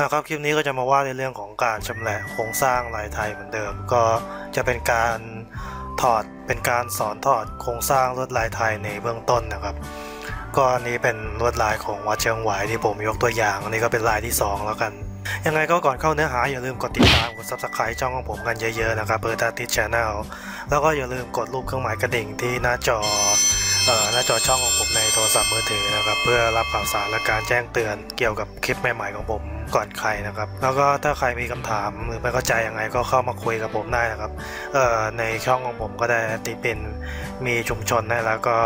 นะครับคลิปนี้ก็จะมาว่าในเรื่องของการชำแหละโครงสร้างลายไทยเหมือนเดิม ก็จะเป็นการถอดเป็นการสอนถอดโครงสร้างลวดลายไทยในเบื้องต้นนะครับ ก็อันนี้เป็นลวดลายของวัดเชียงหวายที่ผมยกตัวอย่างอันนี้ก็เป็นลายที่ 2 แล้วกัน ยังไงก็ก่อนเข้าเนื้อหาอย่าลืมกดติดตามกด subscribe ช่องของผมกันเยอะๆนะครับเบอร์ตาติชแนลแล้วก็อย่าลืมกดรูปเครื่องหมายกระดิ่งที่หน้าจอ น้าจอช่องของผมในโทรศัพท์มือถือนะครับเพื่อรับข่าวสารและการแจ้งเตือนเกี่ยวกับคลิปใหม่ ๆของผมก่อนใครนะครับ แล้วก็ถ้าใครมีคำถามหรือไม่เข้าใจยังไงก็เข้ามาคุยกับผมได้นะครับเอ่อในช่องของผมก็ได้ติเป็นมีชุมชนนะแล้วก็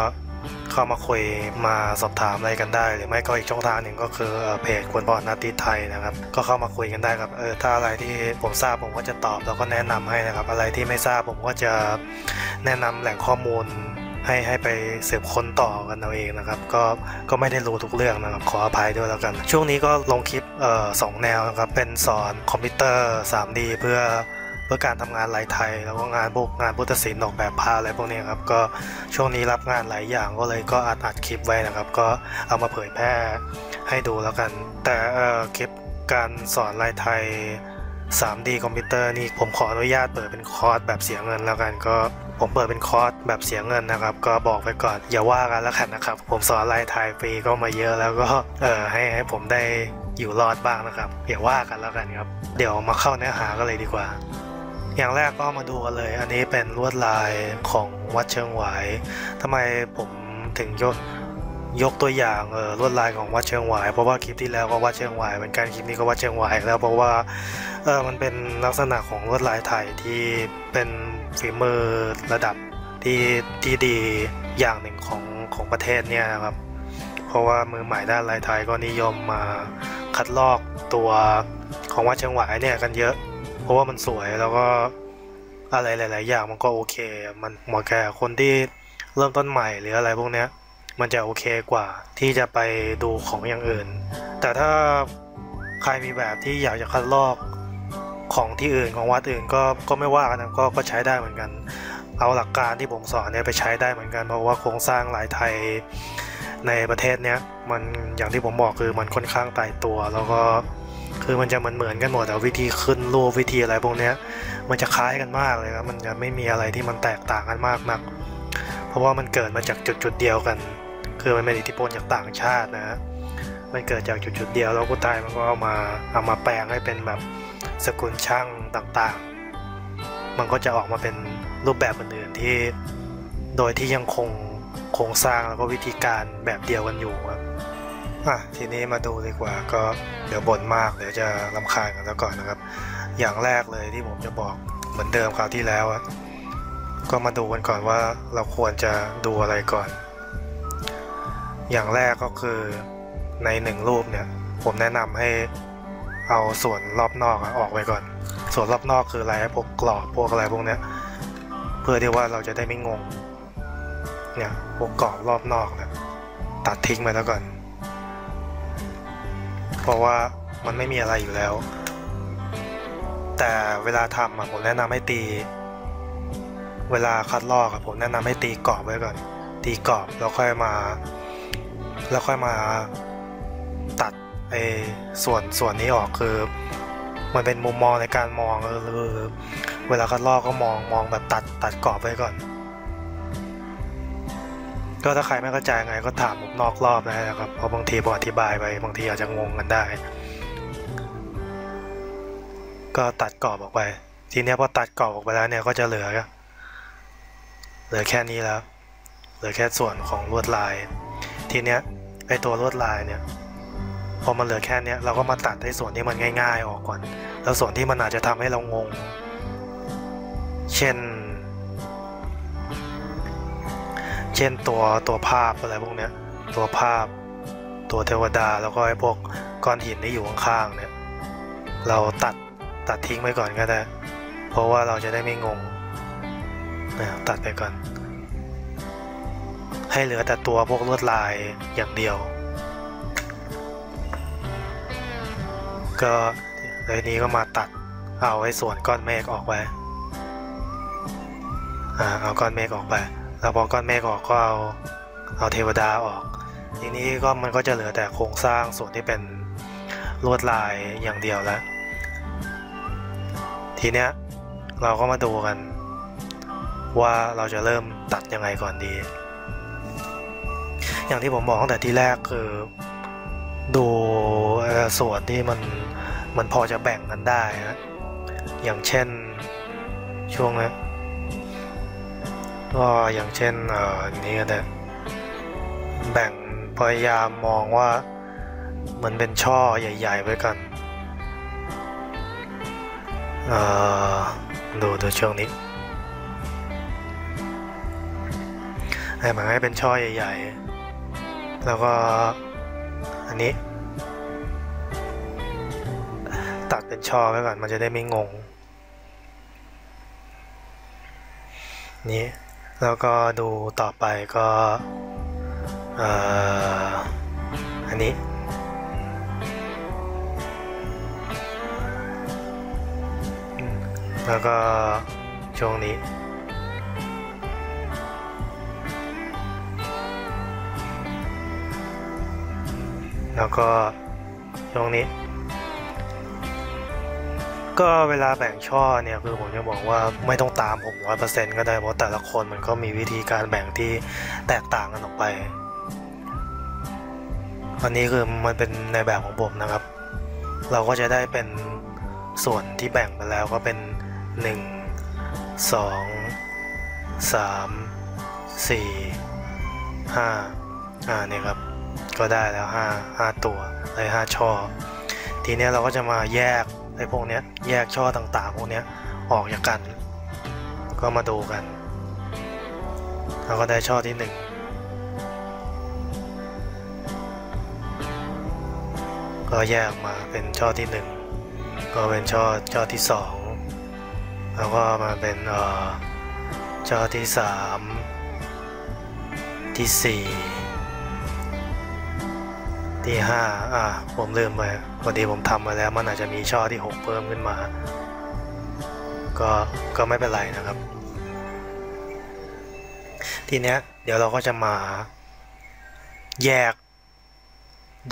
เข้ามาคุยมาสอบถามอะไรกันได้ หรือไม่ก็อีกช่องทางหนึ่งก็คือเออเพจควรบอดนาตีไทยนะครับ ก็เข้ามาคุยกันได้ครับเออถ้าอะไรที่ผมทราบผมก็จะตอบแล้วก็แนะนำให้นะครับ อะไรที่ไม่ทราบผมก็จะแนะนำแหล่งข้อมูล ให้ให้ไปสืบค้นต่อกันเอาเองนะครับ ก็ก็ไม่ได้รู้ทุกเรื่องนะครับขออภัยด้วยแล้วกัน ช่วงนี้ก็ลงคลิปเอ่อสองแนวนะครับเป็นสอนคอมพิวเตอร์ 3D เพื่อเพื่อการทำงานลายไทย แล้วก็งานพวกงานพุทธศิลป์ออกแบบผ้าอะไรพวกนี้ครับก็ช่วงนี้รับงานหลายอย่างก็เลยก็อัดอัดคลิปไว้นะครับ ก็เอามาเผยแพร่ให้ดูแล้วกัน แต่เอ่อคลิปการสอนลายไทย 3D คอมพิวเตอร์นี่ผมขออนุญาตเปิดเป็นคอร์สแบบเสียเงินแล้วกันก็ ผมเปิดเป็นคอร์สแบบเสียเงินนะครับ ก็บอกไปก่อน อย่าว่ากันแล้วกันนะครับ ผมสอนลายไทยฟรีก็มาเยอะแล้วก็เออให้ให้ผมได้อยู่รอดบ้างนะครับอย่าว่ากันแล้วกันครับ เดี๋ยวมาเข้าเนื้อหากันเลยดีกว่า อย่างแรกก็มาดูกันเลย อันนี้เป็นลวดลายของวัดเชิงหวายทำไมผมถึงยก ยกตัวอย่างเออลวดลายของวัดเชิงหวาย เพราะว่าคลิปที่แล้วก็วัดเชิงหวายเหมือนกันคลิปนี้ก็วัดเชิงหวายแล้วเพราะว่าเออมันเป็นลักษณะของลวดลายไทยที่เป็นฝีมือระดับที่ที่ดีอย่างหนึ่งของของประเทศเนี่ยนะครับเพราะว่ามือใหม่ด้านลายไทยก็นิยมมาคัดลอกตัวของวัดเชียงหวายเนี่ยกันเยอะ เพราะว่ามันสวยแล้วก็อะไรหลาย ๆ อย่างมันก็โอเค มันเหมาะแก่คนที่เริ่มต้นใหม่หรืออะไรพวกเนี้ย มันจะโอเคกว่าที่จะไปดูของอย่างอื่น แต่ถ้าใครมีแบบที่อยากจะคัดลอกของที่อื่นของวัดอื่นก็ก็ไม่ว่ากันะก็ก็ใช้ได้เหมือนกัน เอาหลักการที่ผมสอนเนี่ยไปใช้ได้เหมือนกัน เพราะว่าโครงสร้างลายไทยในประเทศเนี้ยมันอย่างที่ผมบอกคือมันค่อนข้างตายตัว แล้วก็คือมันจะเหมือนเหมือนกันหมดแต่วิธีขึ้นรูปวิธีอะไรพวกเนี้ยมันจะคล้ายกันมากเลยครับมันจะไม่มีอะไรที่มันแตกต่างกันมากนัก เพราะว่ามันเกิดมาจากจุดจุดๆเดียวกัน คือมันเป็นอิทธิพลจากต่างชาตินะฮะมันเกิดจากจุดจุดๆเดียวแล้วผู้ตายมันก็เอามาเอามาแปลงให้เป็นแบบสกุลช่างต่างๆ มันก็จะออกมาเป็นรูปแบบอื่นๆที่โดยที่ยังคงโครงสร้างแล้วก็วิธีการแบบเดียวกันอยู่ครับอะทีนี้มาดูดีกว่าก็เดี๋ยวบ่นมากเดี๋ยวจะรำคาญกันแล้วก่อนนะครับ อย่างแรกเลยที่ผมจะบอกเหมือนเดิมคราวที่แล้วอะ ก็มาดูกันก่อนว่าเราควรจะดูอะไรก่อน อย่างแรกก็คือในหนึ่งรูปเนี่ย ผมแนะนำให้เอาส่วนรอบนอกออกไปก่อน ส่วนรอบนอกคืออะไรพวกกรอบพวกอะไรพวกเนี้ย เพื่อที่ว่าเราจะได้ไม่งง เนี่ยพวกกรอบรอบนอกเนี่ยตัดทิ้งไปแล้วก่อน เพราะว่ามันไม่มีอะไรอยู่แล้ว แต่เวลาทำอะผมแนะนำให้ตี เวลาคัดลอกอะผมแนะนำให้ตีกรอบไว้ก่อน ตีกรอบแล้วค่อยมา แล้วค่อยมาตัดไอ้ส่วนส่วนนี้ออกคือ มันเป็นมุมมองในการมองเออคือเวลาคัดลอกก็มองมองแบบตัดตัดกรอบไว้ก่อน ก็ถ้าใครไม่เข้าใจไงก็ถามผมนอกรอบนะครับเพราะบางทีผมอธิบายไปบางทีอาจจะงงกันได้ ก็ตัดกรอบออกไป ทีนี้พอตัดกรอบออกไปแล้วเนี่ยก็จะเหลือ เหลือแค่นี้แล้ว เหลือแค่ส่วนของลวดลาย ทีเนี้ยไอตัวลวดลายเนี่ยพอมันเหลือแค่นี้เราก็มาตัดในส่วนที่มันง่าย ๆ ออกก่อน แล้วส่วนที่มันอาจจะทำให้เรางง เช่น เช่นตัวตัวภาพอะไรพวกเนี้ย ตัวภาพ ตัวเทวดาแล้วก็ไอ้พวกก้อนหินที่อยู่ข้างๆเนี่ย เราตัดตัดทิ้งไปก่อนก็ได้ เพราะว่าเราจะได้ไม่งง ตัดไปก่อน ให้เหลือแต่ตัวพวกลวดลายอย่างเดียว ก็เลยนี้ก็มาตัดเอาไอ้ส่วนก้อนเมฆออกไปอ่าเอาก้อนเมฆออกไป แล้วพอก้อนเมฆออกก็เอาเอาเทวดาออก ทีนี้ก็มันก็จะเหลือแต่โครงสร้างส่วนที่เป็นลวดลายอย่างเดียวแล้ว ทีเนี้ยเราก็มาดูกัน ว่าเราจะเริ่มตัดยังไงก่อนดี อย่างที่ผมบอกตั้งแต่ที่แรกคือดูส่วนที่มันมันพอจะแบ่งกันได้นะอย่างเช่นช่วงนี้ก็อย่างเช่นเอ่อนี้ก็ได้แบ่งพยายามมองว่ามันเป็นช่อใหญ่ๆไว้กันเอ่อดูดูช่วงนี้ ให้มันให้เป็นช่อใหญ่ๆ แล้วก็อันนี้ ตัดเป็นช่อไว้ก่อนมันจะได้ไม่งง นี้แล้วก็ดูต่อไปก็อันนี้แล้วก็ช่วงนี้ แล้วก็ช่วงนี้ ก็เวลาแบ่งช่อเนี่ยคือผมจะบอกว่าไม่ต้องตามผมร้อยเปอร์เซ็นต์ก็ได้เพราะแต่ละคนมันก็มีวิธีการแบ่งที่แตกต่างกันออกไป อันนี้คือมันเป็นในแบบของผมนะครับ เราก็จะได้เป็นส่วนที่แบ่งไปแล้วก็เป็น 1 2 3 4 5อ่านี่ครับ ก็ได้แล้ว5 5ตัวเลย5ช่อ ทีนี้เราก็จะมาแยกไอ้พวกเนี้ยแยกช่อต่างๆ พวกเนี้ยออกจากกัน ก็มาดูกัน เราก็ได้ช่อที่1ก็แยกมาเป็นช่อที่ 1 ก็เป็นช่อช่อที่ 2 แล้วก็มาเป็นเอ่อช่อที่ 3 ที่ 4 ที่ 5 อะผมลืมไปพอดีผมทำมาแล้วมันอาจจะมีช่อที่ 6 เพิ่มขึ้นมา ก็ก็ไม่เป็นไรนะครับ ทีเนี้ยเดี๋ยวเราก็จะมาแยก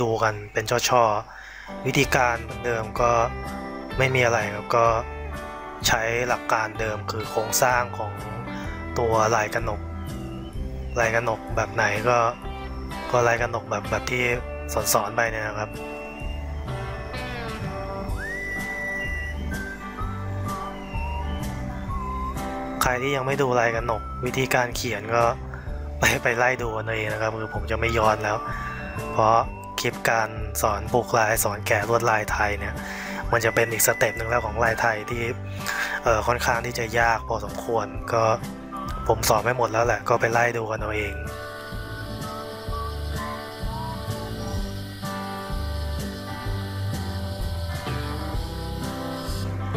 ดูกันเป็นช่อๆ วิธีการเหมือนเดิมก็ไม่มีอะไรครับก็ใช้หลักการเดิมคือโครงสร้างของตัวลายกระหนกลายกระหนกแบบไหนก็ก็ลายกระหนกแบบแบบที่ สอนสอนไปเนี่ยนะครับใครที่ยังไม่ดูลายกระหนก วิธีการเขียนก็ไปไปไล่ดูเองนะครับคือผมจะไม่ย้อนแล้ว เพราะคลิปการสอนปลูกลายสอนแกะลวดลายไทยเนี่ยมันจะเป็นอีกสเต็ปหนึ่งแล้วของลายไทยที่เออค่อนข้างที่จะยากพอสมควรก็ผมสอนไม่หมดแล้วแหละก็ไปไล่ดูกันเอาเอง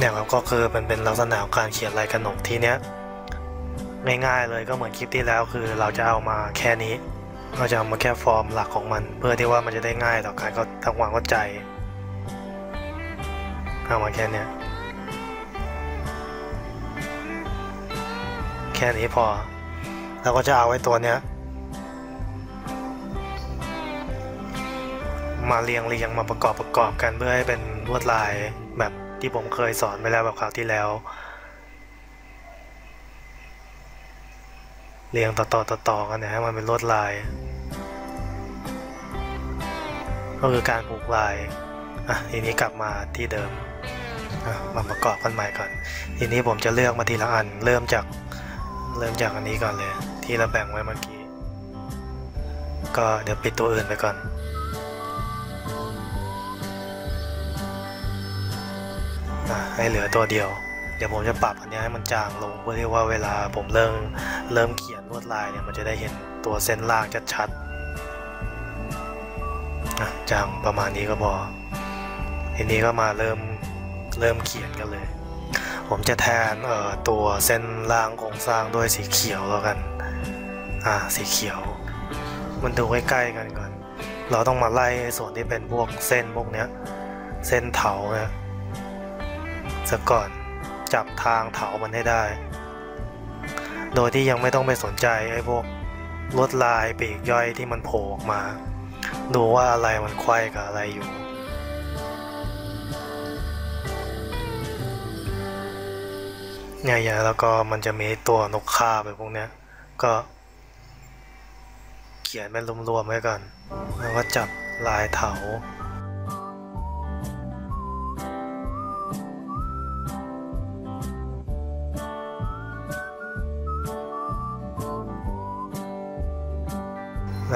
เนี่ยครับก็คือมันเป็นลักษณะของการเขียนลายกระหนกที่เนี้ยง่ายๆเลยก็เหมือนคลิปที่แล้วคือเราจะเอามาแค่นี้ เราจะเอามาแค่ฟอร์มหลักของมัน เพื่อที่ว่ามันจะได้ง่ายต่อการก็ทำความเข้าใจเอามาแค่นี้แค่นี้พอเราก็จะเอาไว้ตัวเนี้ยมาเรียงเรียงมาประกอบประกอบกันเพื่อให้เป็นลวดลายแบบ ที่ผมเคยสอนไปแล้วแบบคราวที่แล้ว เรียงต่อต่อต่อต่อกันนี่ยให้มันเป็นลวดลาย ก็คือการผูกลายอะทีนี้กลับมาที่เดิมมาประกอบกันใหม่ก่อน ทีนี้ผมจะเลือกมาทีละอัน เริ่มจากเริ่มจากอันนี้ก่อนเลย ที่เราแบ่งไว้เมื่อกี้ ก็เดี๋ยวปิดตัวอื่นไปก่อน ให้เหลือตัวเดียว เดี๋ยวผมจะปรับอันนี้ให้มันจางลงเพื่อที่ว่าเวลาผมเริ่มเริ่มเขียนลวดลายเนี่ยมันจะได้เห็นตัวเส้นล่างชัดๆจางประมาณนี้ก็พอทีนี้ก็มาเริ่มเริ่มเขียนกันเลย ผมจะแทนเอ่อตัวเส้นล่างโครงสร้างด้วยสีเขียวแล้วกัน อ่าสีเขียว มันดูใกล้ๆกันก่อน เราต้องมาไล่ส่วนที่เป็นพวกเส้นพวกเนี้ย เส้นเถาเนี่ย ซะก่อน จับทางเถามันให้ได้ โดยที่ยังไม่ต้องไปสนใจไอ้พวกลวดลายปีกย่อยที่มันโผล่ออกมา ดูว่าอะไรมันไข่กับอะไรอยู่ เนี่ยอย่างแล้วก็มันจะมีตัวนกข่าไปพวกเนี้ย ก็ เขียนเป็นรวมๆไว้ก่อน แล้วก็จับลายเถา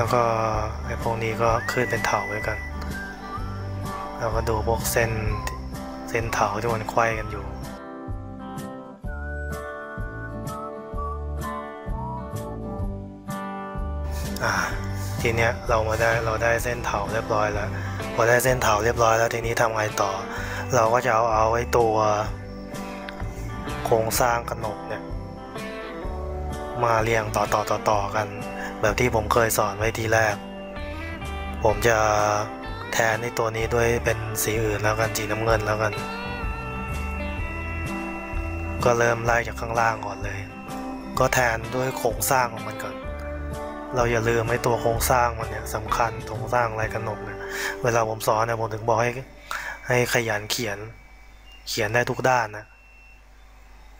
แล้วก็ไอ้พวกนี้ก็ขึ้นเป็นเถาไว้กัน แล้วก็ดูพวกเส้นเส้นเถาที่มันไขว้กันอยู่อ่าทีเนี้ยเรามาได้เราได้เส้นเถาเรียบร้อยแล้วพอได้เส้นเถาเรียบร้อยแล้วทีนี้ทำไงต่อ เราก็จะเอาเอาไว้ตัวโครงสร้างกระหนกเนี่ยมาเรียงต่อต่อต่อต่อกัน แบบที่ผมเคยสอนไว้ทีแรก ผมจะแทนในตัวนี้ด้วยเป็นสีอื่นแล้วกันสีน้ำเงินแล้วกัน ก็เริ่มไล่จากข้างล่างก่อนเลย ก็แทนด้วยโครงสร้างของมันก่อนเราอย่าลืมไอ้ตัวโครงสร้างมันเนี่ยสำคัญโครงสร้างลายกระหนกเนี่ยเวลาผมสอนเนี่ยผมถึงบอกให้ให้ขยันเขียนเขียนได้ทุกด้านนะ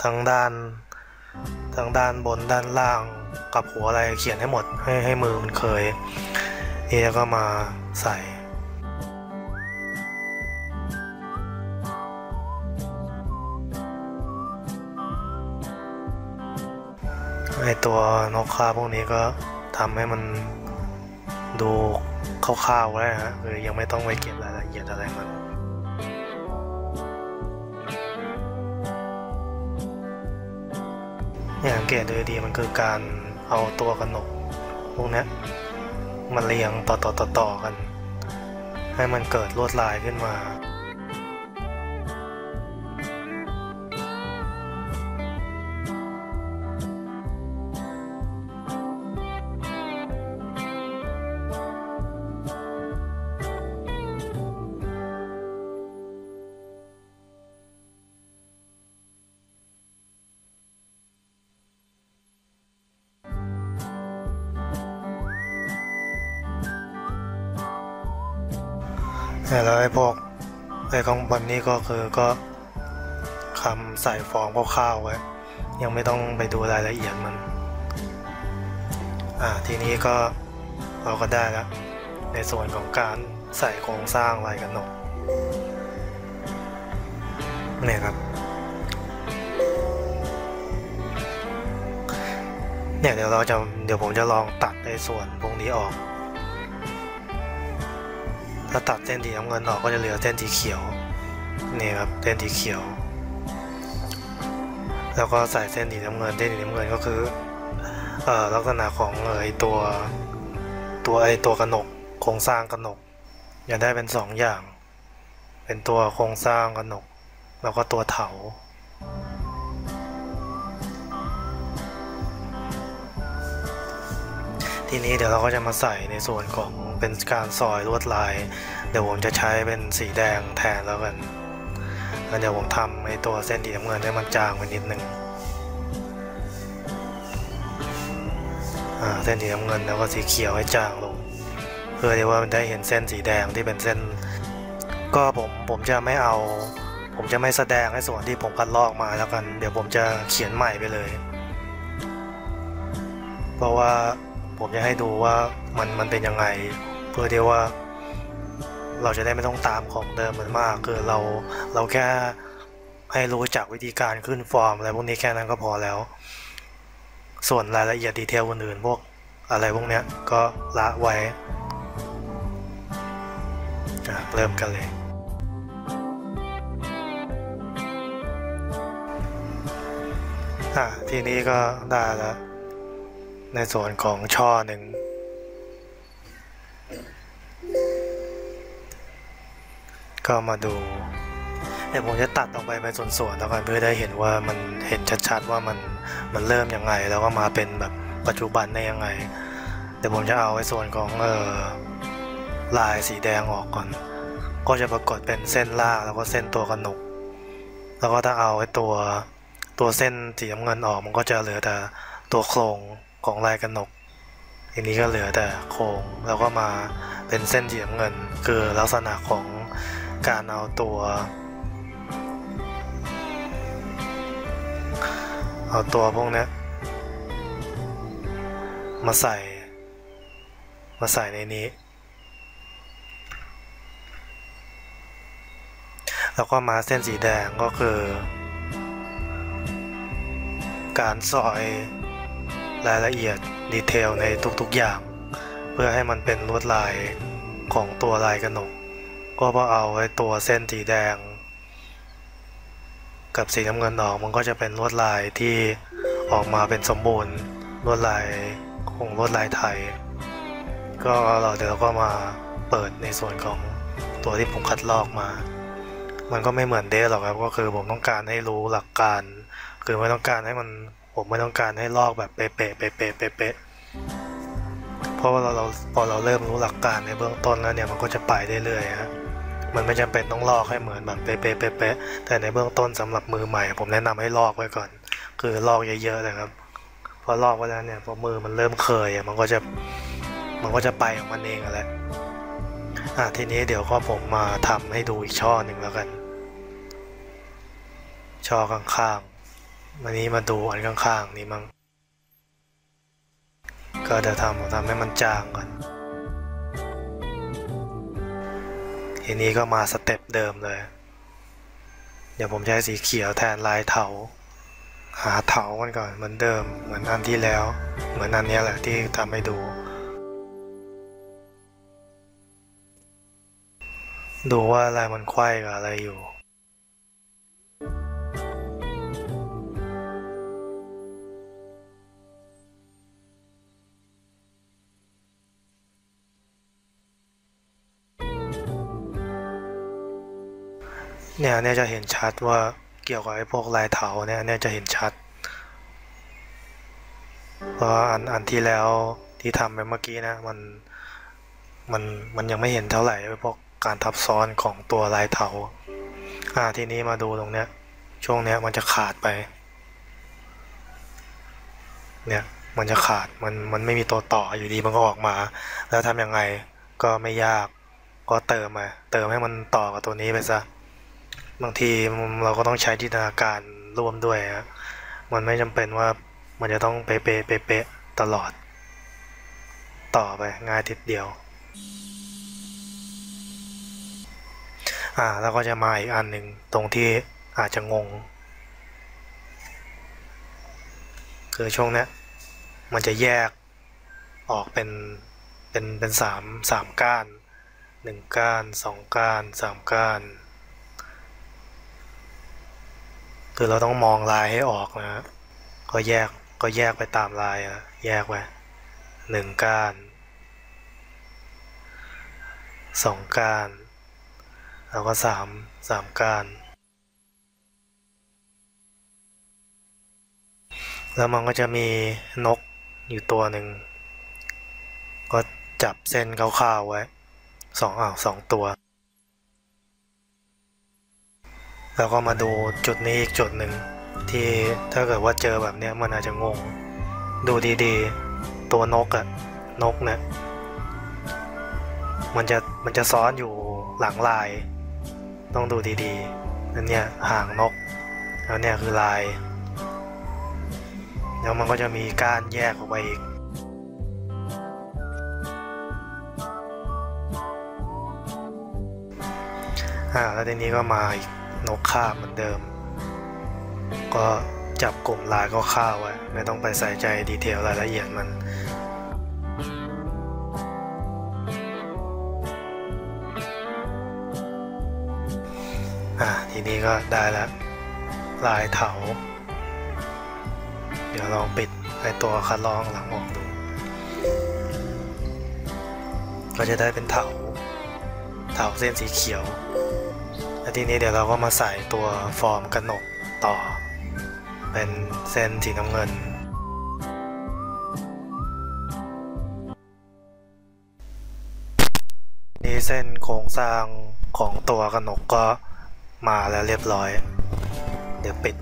ทั้งด้านทั้งด้านบนด้านล่าง กับหัวอะไรเขียนให้หมดให้ให้มือมันเคย นี่แล้วก็มาใส่ไอตัวนกคาพวกนี้ก็ทำให้มันดูคร่าวๆไว้ฮะคือยังไม่ต้องไปเก็บรายละเอียดอะไรมันอย่างสังเกตดูดีมันคือการ เอาตัวกระหนกพวกนี้มาเรียงต่อๆๆกัน ให้มันเกิดลวดลายขึ้นมา ก็คือก็คำใส่ฟองคร่าวๆไว้ ยังไม่ต้องไปดูรายละเอียดมัน อ่าทีนี้ก็เราก็ได้แล้ว ในส่วนของการใส่โครงสร้างลายกระหนกเนี่ยครับเนี่ยเดี๋ยวเราจะเดี๋ยวผมจะลองตัดในส่วนพวกนี้ออกถ้าตัดเส้นสีน้ำเงินออกก็จะเหลือเส้นสีเขียว นี่ครับเส้นสีเขียว แล้วก็ใส่เส้นสีน้ำเงินเส้นสีน้ำเงินก็คือเอ่อลักษณะของเอ่ยตัวตัวไอตัวกระหนกโครงสร้างกระหนกอยากได้เป็นสองอย่าง เป็นตัวโครงสร้างกระหนก แล้วก็ตัวเถาทีนี้เดี๋ยวเราก็จะมาใส่ในส่วนของเป็นการซอยลวดลาย เดี๋ยวผมจะใช้เป็นสีแดงแทนแล้วกัน แล้วเดี๋ยวผมทำในตัวเส้นสีน้ำเงินให้มันจางไปนิดนึงเส้นสีน้ำเงินแล้วก็สีเขียวให้จางลง เพื่อที่ว่ามันได้เห็นเส้นสีแดงที่เป็นเส้น ก็ผมผมจะไม่เอา ผมจะไม่แสดงในส่วนที่ผมคัดลอกมาแล้วกัน เดี๋ยวผมจะเขียนใหม่ไปเลย เพราะว่าผมจะให้ดูว่ามันมันเป็นยังไง เพื่อที่ว่า เราจะได้ไม่ต้องตามของเดิมเหมันมาก คือเราเราแค่ให้รู้จักวิธีการขึ้นฟอร์มอะไรพวกนี้แค่นั้นก็พอแล้ว ส่วนรายละเอียดดีเทลอื่นๆพวกอะไรพวกเนี้ยก็ละไว้เริ่มกันเลยอะทีนี้ก็ได้แล้ว ในส่วนของช่อหนึ่ง ก็มาดูเดี๋ยวผมจะตัดออกไปเป็นส่วนๆแล้วกันเพื่อได้เห็นว่ามันเห็นชัดๆว่ามันมันเริ่มยังไง แล้วก็มาเป็นแบบปัจจุบันได้ยังไงเดี๋ยวผมจะเอาไอ้ส่วนของเออลายสีแดงออกก่อน ก็จะปรากฏเป็นเส้นล่างแล้วก็เส้นตัวกระหนก แล้วก็ถ้าเอาไอ้ตัวตัวเส้นสีน้ำเงินออกมันก็จะเหลือแต่ตัวโครงของลายกระหนกทีนี้ก็เหลือแต่โครงแล้วก็มาเป็นเส้นสีน้ำเงิน คือลักษณะของ การเอาตัว เอาตัวพวกนี้มาใส่ มาใส่ในนี้ แล้วก็มาเส้นสีแดงก็คือ การสอยรายละเอียดดีเทลในทุกๆอย่าง เพื่อให้มันเป็นลวดลายของตัวลายกระหนก ก็พอเอาไว้ตัวเส้นสีแดง กับสีน้ำเงินออกมันก็จะเป็นลวดลายที่ออกมาเป็นสมบูรณ์ลวดลายของลวดลายไทย ก็เราเดี๋ยวเราก็มาเปิดในส่วนของตัวที่ผมคัดลอกมา มันก็ไม่เหมือนเดสหรอกครับก็คือผมต้องการให้รู้หลักการ คือไม่ต้องการให้มันผมไม่ต้องการให้ลอกแบบเป๊ะๆเป๊ะๆเป๊ะเพราะว่าเราเราพอเราเริ่มรู้หลักการในเบื้องต้นแล้วเนี่ยมันก็จะไปเรื่อยๆฮะ มันไม่จำเป็นต้องลอกให้เหมือนแบบเป๊ะๆเป๊ะแต่ในเบื้องต้นสำหรับมือใหม่ ผมแนะนำให้ลอกไว้ก่อน คือลอกเยอะๆเลยครับพอลอกไว้แล้วเนี่ยพอมือมันเริ่มเคยอะมันก็จะมันก็จะไปของมันเองแหละอะทีนี้เดี๋ยวก็ผมมาทำให้ดูอีกช่อหนึ่งแล้วกัน ช่อข้างๆวันนี้มาดูอันข้างๆนี่มั้งก็จะทำผมทำให้มันจางก่อน ทีนี้ก็มาสเต็ปเดิมเลย เดี๋ยวผมใช้สีเขียวแทนลายเถา หาเถามันก่อนเหมือนเดิม เหมือนอันที่แล้ว เหมือนอันนี้แหละที่ทำให้ดู ดูว่าอะไรมันไขว้กับอะไรอยู่ เนี่ยเนี่ยจะเห็นชัดว่าเกี่ยวกับไอ้พวกลายเถาเนี่ยเนี่ยจะเห็นชัดเพราะอันอันที่แล้วที่ทำไปเมื่อกี้นะมันมันมันยังไม่เห็นเท่าไหร่ไอ้พวกการทับซ้อนของตัวลายเถาอ่าทีนี้มาดูตรงเนี้ยช่วงเนี้ยมันจะขาดไปเนี่ยมันจะขาดมันมันไม่มีตัวต่ออยู่ดีมันก็ออกมา แล้วทำยังไงก็ไม่ยากก็เติมมาเติมให้มันต่อกับตัวนี้ไปซะ บางทีเราก็ต้องใช้จินตนาการร่วมด้วยฮะมันไม่จำเป็นว่ามันจะต้องเป๊ะๆเป๊ะตลอด ต่อไปง่ายทีเดียว อ่าแล้วก็จะมาอีกอันหนึ่งตรงที่อาจจะงง คือช่วงเนี้ยมันจะแยกออกเป็นเป็นเป็นสามสามก้านหนึ่งก้านสองก้านสามก้าน คือเราต้องมองลายให้ออกนะ ก็แยกก็แยกไปตามลายอะแยกไปหนึ่งก้านสองก้าน แล้วก็สามสามก้าน แล้วมันก็จะมีนกอยู่ตัวหนึ่ง ก็จับเส้นคร่าวๆไว้สองอ่าวสองตัว แล้วก็มาดูจุดนี้อีกจุดหนึ่งที่ถ้าเกิดว่าเจอแบบนี้มันอาจจะงง ดูดีๆ ตัวนกอะนกเนี่ยมันจะมันจะซ้อนอยู่หลังลาย ต้องดูดีๆนั่นเนี่ยห่างนกแล้วเนี่ยคือลาย แล้วมันก็จะมีก้านแยกออกไปอีกอ่าแล้วทีนี้ก็มาอีก นกข้าเหมือนเดิม ก็จับกลุ่มลายก็ข้าวไว้ไม่ต้องไปใส่ใจดีเทลรายละเอียดมันอ่าทีนี้ก็ได้แล้วลายเถา เดี๋ยวลองปิดไอตัวคัดลองหลังออกดู ก็จะได้เป็นเถา เถาเส้นสีเขียว ทีนี้เดี๋ยวเราก็มาใส่ตัวฟอร์มกระหนกต่อ เป็นเส้นสีน้ำเงิน นี่เส้นโครงสร้างของตัวกระหนกก็มาแล้วเรียบร้อย เดี๋ยวปิด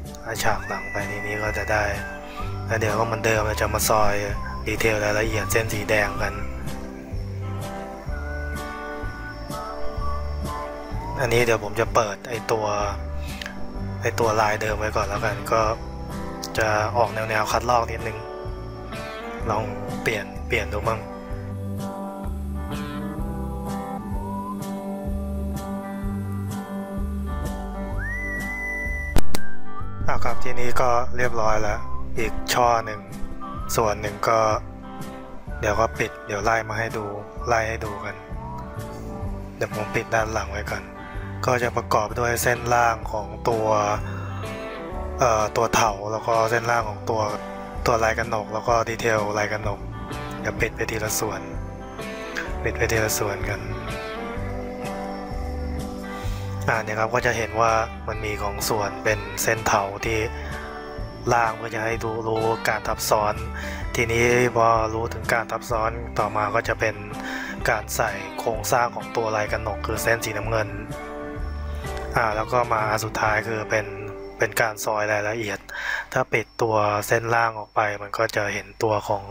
ฉากหลังไปทีนี้ก็จะได้ แล้วเดี๋ยวก็เหมือนเดิมเราจะมาซอยดีเทลรายละเอียดเส้นสีแดงกัน อันนี้เดี๋ยวผมจะเปิดไอตัวไอตัวลายเดิมไว้ก่อนแล้วกันก็จะออกแนวแนวคัดลอกนิดนึง ลองเปลี่ยนเปลี่ยนดูมั่งเอาครับทีนี้ก็เรียบร้อยแล้ว อีกช่อหนึ่ง ส่วนหนึ่งก็ เดี๋ยวก็ปิดเดี๋ยวไล่มาให้ดูไล่ให้ดูกัน เดี๋ยวผมปิดด้านหลังไว้ก่อน ก็จะประกอบด้วยเส้นล่างของตัวตัวเถาแล้วก็เส้นล่างของตัวตัวลายกระหนก แล้วก็ดีเทลลายกระหนกเดี๋ยวปิดไปทีละส่วนปิดไปทีละส่วนกันอ่าเนี่ยครับก็จะเห็นว่ามันมีของส่วนเป็นเส้นเถาที่ล่างเพื่อจะให้ดูรู้การทับซ้อน ทีนี้พอรู้ถึงการทับซ้อนต่อมาก็จะเป็นการใส่โครงสร้างของตัวลายกระหนกคือเส้นสีน้ำเงิน อ่าแล้วก็มาสุดท้ายคือเป็นเป็นการซอยรายละเอียด ถ้าปิดตัวเส้นล่างออกไปมันก็จะเห็นตัวของ